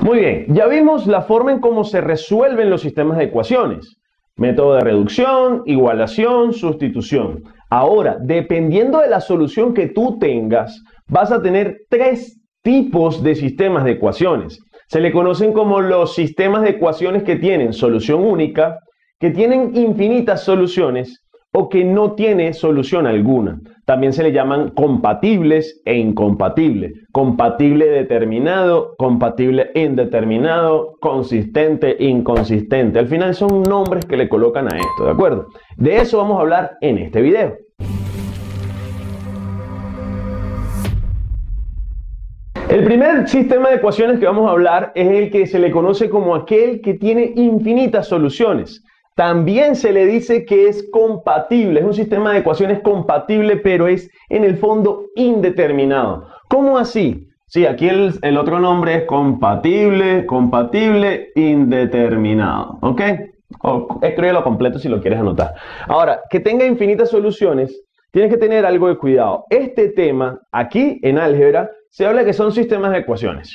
Muy bien, ya vimos la forma en cómo se resuelven los sistemas de ecuaciones. Método de reducción, igualación, sustitución. Ahora, dependiendo de la solución que tú tengas, vas a tener tres tipos de sistemas de ecuaciones. Se le conocen como los sistemas de ecuaciones que tienen solución única, que tienen infinitas soluciones o que no tiene solución alguna. También se le llaman compatibles e incompatibles. Compatible determinado, compatible indeterminado, consistente, inconsistente. Al final son nombres que le colocan a esto, ¿de acuerdo? De eso vamos a hablar en este video. El primer sistema de ecuaciones que vamos a hablar es el que se le conoce como aquel que tiene infinitas soluciones. También se le dice que es compatible, es un sistema de ecuaciones compatible, pero es en el fondo indeterminado. ¿Cómo así? Sí, aquí el, otro nombre es compatible, compatible, indeterminado. ¿Ok? O escríbelo completo si lo quieres anotar. Ahora, que tenga infinitas soluciones, tienes que tener algo de cuidado. Este tema, aquí en álgebra, se habla que son sistemas de ecuaciones.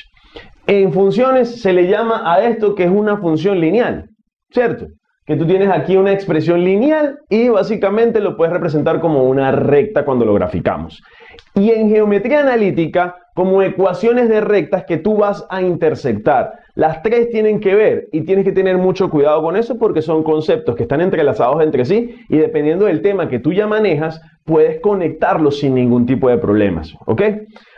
En funciones se le llama a esto que es una función lineal, ¿cierto? Que tú tienes aquí una expresión lineal y básicamente lo puedes representar como una recta cuando lo graficamos. Y en geometría analítica, como ecuaciones de rectas que tú vas a intersectar. Las tres tienen que ver y tienes que tener mucho cuidado con eso porque son conceptos que están entrelazados entre sí y dependiendo del tema que tú ya manejas, puedes conectarlos sin ningún tipo de problemas. ¿Ok?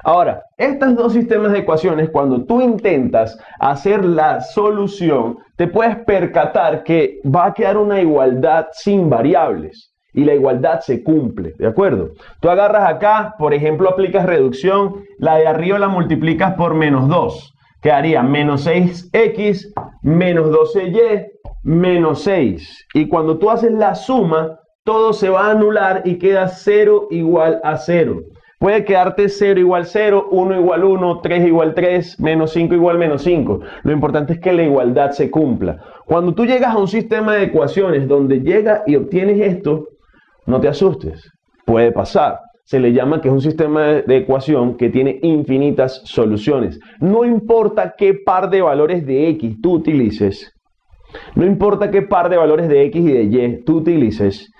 Ahora, estos dos sistemas de ecuaciones, cuando tú intentas hacer la solución, te puedes percatar que va a quedar una igualdad sin variables y la igualdad se cumple, ¿de acuerdo? Tú agarras acá, por ejemplo, aplicas reducción, la de arriba la multiplicas por menos 2, quedaría menos 6x menos 12y menos 6. Y cuando tú haces la suma, todo se va a anular y queda 0 igual a 0. Puede quedarte 0 igual 0, 1 igual 1, 3 igual 3, menos 5 igual menos 5. Lo importante es que la igualdad se cumpla. Cuando tú llegas a un sistema de ecuaciones donde llega y obtienes esto, no te asustes, puede pasar. Se le llama que es un sistema de ecuación que tiene infinitas soluciones. No importa qué par de valores de x tú utilices, no importa qué par de valores de x y de y tú utilices,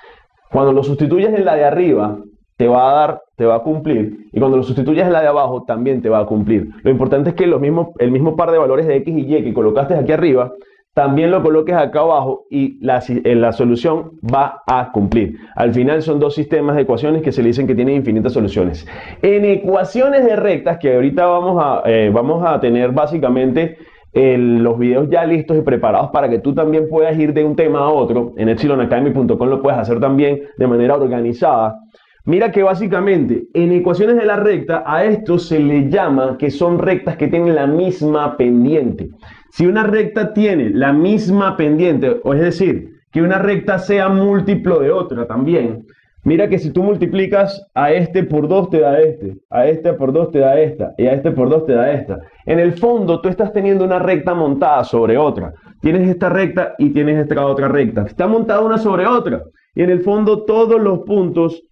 cuando lo sustituyes en la de arriba, te va a dar, te va a cumplir. Y cuando lo sustituyes en la de abajo, también te va a cumplir. Lo importante es que los mismos, el mismo par de valores de x y y que colocaste aquí arriba también lo coloques acá abajo y la, la, solución va a cumplir. Al final son dos sistemas de ecuaciones que se le dicen que tienen infinitas soluciones. En ecuaciones de rectas, que ahorita vamos a, eh, vamos a tener básicamente los videos ya listos y preparados para que tú también puedas ir de un tema a otro. En epsilonacademy.com lo puedes hacer también de manera organizada. Mira que básicamente en ecuaciones de la recta a esto se le llama que son rectas que tienen la misma pendiente. Si una recta tiene la misma pendiente, o es decir, que una recta sea múltiplo de otra también, mira que si tú multiplicas a este por 2 te da este, a este por 2 te da esta, y a este por 2 te da esta. En el fondo tú estás teniendo una recta montada sobre otra. Tienes esta recta y tienes esta otra recta. Está montada una sobre otra. Y en el fondo todos los puntos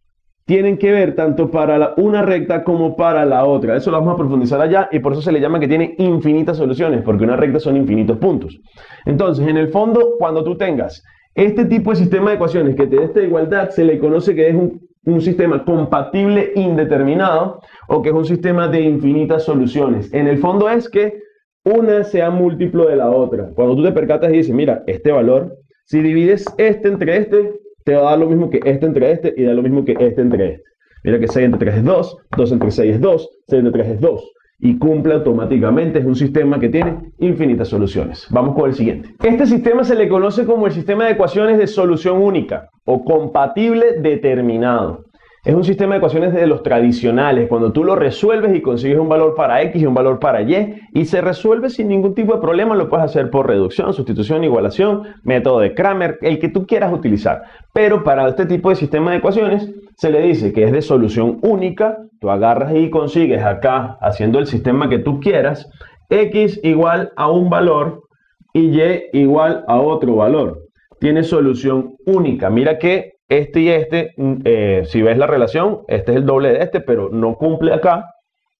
tienen que ver tanto para una recta como para la otra. Eso lo vamos a profundizar allá y por eso se le llama que tiene infinitas soluciones, porque una recta son infinitos puntos. Entonces, en el fondo, cuando tú tengas este tipo de sistema de ecuaciones que te dé esta igualdad, se le conoce que es un, un sistema compatible indeterminado o que es un sistema de infinitas soluciones. En el fondo es que una sea múltiplo de la otra. Cuando tú te percatas y dices, mira, este valor, si divides este entre este, te va a dar lo mismo que este entre este y da lo mismo que este entre este. Mira que 6 entre 3 es 2, 2 entre 6 es 2, 6 entre 3 es 2. Y cumple automáticamente, es un sistema que tiene infinitas soluciones. Vamos con el siguiente. Este sistema se le conoce como el sistema de ecuaciones de solución única o compatible determinado. Es un sistema de ecuaciones de los tradicionales, cuando tú lo resuelves y consigues un valor para x y un valor para y, y se resuelve sin ningún tipo de problema, lo puedes hacer por reducción, sustitución, igualación, método de Kramer, el que tú quieras utilizar. Pero para este tipo de sistema de ecuaciones se le dice que es de solución única, tú agarras y consigues acá, haciendo el sistema que tú quieras, x igual a un valor y y igual a otro valor. Tiene solución única. Mira que este y este, mm, eh, si ves la relación, este es el doble de este, pero no cumple acá,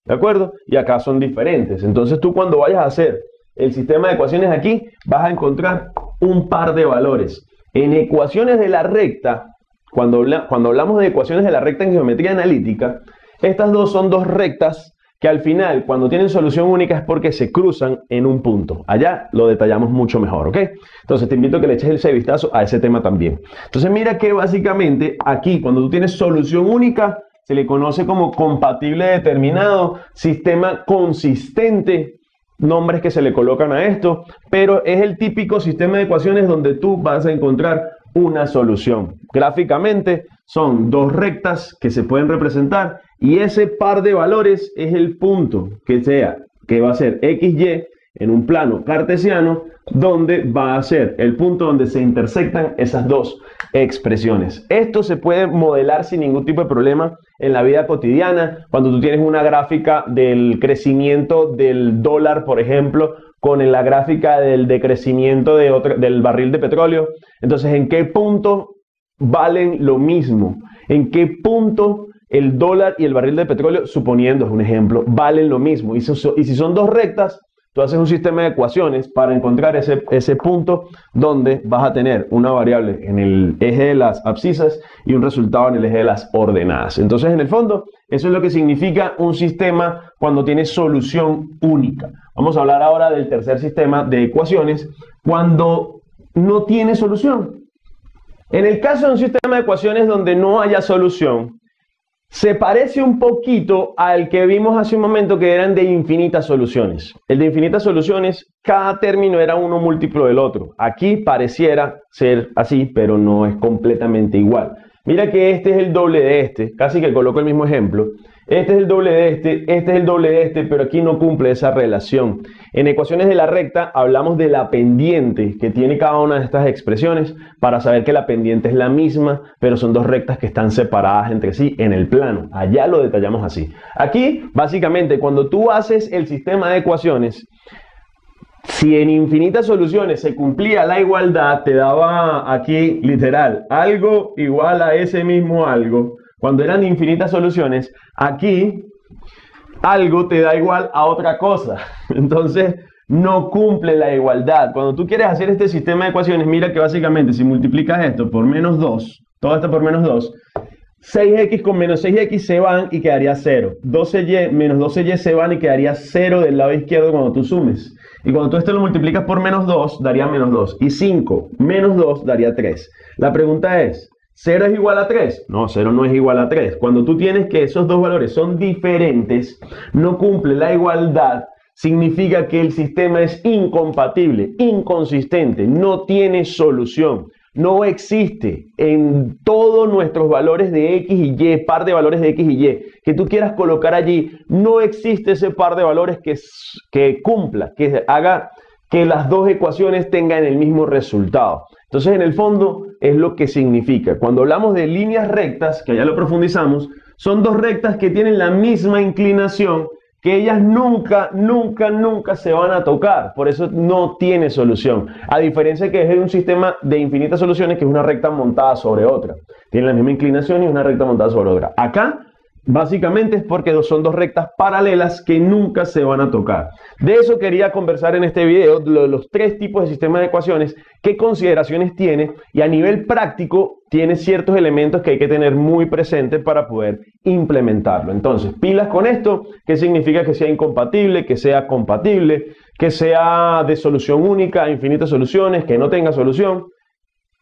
¿de acuerdo? Y acá son diferentes. Entonces tú cuando vayas a hacer el sistema de ecuaciones aquí, vas a encontrar un par de valores. En ecuaciones de la recta, cuando, cuando hablamos de ecuaciones de la recta en geometría analítica, estas dos son dos rectas que al final, cuando tienen solución única, es porque se cruzan en un punto. Allá lo detallamos mucho mejor, ¿ok? Entonces te invito a que le eches ese vistazo a ese tema también. Entonces mira que básicamente aquí, cuando tú tienes solución única, se le conoce como compatible determinado, sistema consistente, nombres que se le colocan a esto, pero es el típico sistema de ecuaciones donde tú vas a encontrar una solución. Gráficamente son dos rectas que se pueden representar y ese par de valores es el punto que sea, que va a ser XY en un plano cartesiano, donde va a ser el punto donde se intersectan esas dos expresiones. Esto se puede modelar sin ningún tipo de problema en la vida cotidiana, cuando tú tienes una gráfica del crecimiento del dólar, por ejemplo, con la gráfica del decrecimiento de del barril de petróleo. Entonces, ¿en qué punto valen lo mismo? ¿En qué punto el dólar y el barril de petróleo, suponiendo es un ejemplo, valen lo mismo? Y, si son dos rectas, tú haces un sistema de ecuaciones para encontrar ese, ese punto donde vas a tener una variable en el eje de las abscisas y un resultado en el eje de las ordenadas. Entonces, en el fondo, eso es lo que significa un sistema cuando tiene solución única. Vamos a hablar ahora del tercer sistema de ecuaciones cuando no tiene solución. En el caso de un sistema de ecuaciones donde no haya solución, se parece un poquito al que vimos hace un momento que eran de infinitas soluciones. El de infinitas soluciones, cada término era uno múltiplo del otro. Aquí pareciera ser así, pero no es completamente igual. Mira que este es el doble de este, casi que coloco el mismo ejemplo. Este es el doble de este, este es el doble de este, pero aquí no cumple esa relación. En ecuaciones de la recta hablamos de la pendiente que tiene cada una de estas expresiones para saber que la pendiente es la misma, pero son dos rectas que están separadas entre sí en el plano. Allá lo detallamos así. Aquí, básicamente, cuando tú haces el sistema de ecuaciones, si en infinitas soluciones se cumplía la igualdad, te daba aquí literal algo igual a ese mismo algo cuando eran infinitas soluciones, aquí algo te da igual a otra cosa. Entonces, no cumple la igualdad. Cuando tú quieres hacer este sistema de ecuaciones, mira que básicamente si multiplicas esto por menos 2, todo esto por menos 2, 6x con menos 6x se van y quedaría 0. 12y menos 12y se van y quedaría 0 del lado izquierdo cuando tú sumes. Y cuando tú esto lo multiplicas por menos 2, daría menos 2. Y 5 menos 2 daría 3. La pregunta es, ¿0 es igual a 3? No, 0 no es igual a 3. Cuando tú tienes que esos dos valores son diferentes, no cumple la igualdad, significa que el sistema es incompatible, inconsistente, no tiene solución. No existe en todos nuestros valores de X y Y, par de valores de X y Y, que tú quieras colocar allí, no existe ese par de valores que, que cumpla, que haga que las dos ecuaciones tengan el mismo resultado. Entonces, en el fondo, es lo que significa. Cuando hablamos de líneas rectas, que ya lo profundizamos, son dos rectas que tienen la misma inclinación, que ellas nunca, nunca, nunca se van a tocar. Por eso no tiene solución. A diferencia que es un sistema de infinitas soluciones, que es una recta montada sobre otra. Tiene la misma inclinación y una recta montada sobre otra. Acá Básicamente es porque son dos rectas paralelas que nunca se van a tocar. De eso quería conversar en este video, los tres tipos de sistemas de ecuaciones, qué consideraciones tiene y a nivel práctico tiene ciertos elementos que hay que tener muy presentes para poder implementarlo. Entonces, pilas con esto, ¿qué significa que sea incompatible, que sea compatible, que sea de solución única, infinitas soluciones, que no tenga solución?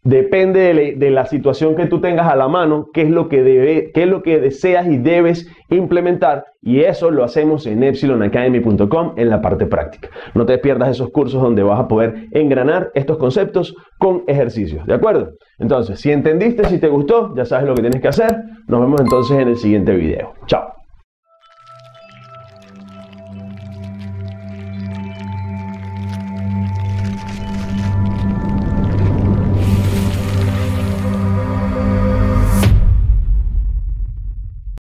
Depende de, la situación que tú tengas a la mano, qué es lo que debe, qué es lo que deseas y debes implementar y eso lo hacemos en epsilonacademy.com en la parte práctica. No te pierdas esos cursos donde vas a poder engranar estos conceptos con ejercicios, ¿de acuerdo? Entonces, si entendiste, si te gustó, ya sabes lo que tienes que hacer. Nos vemos entonces en el siguiente video. Chao.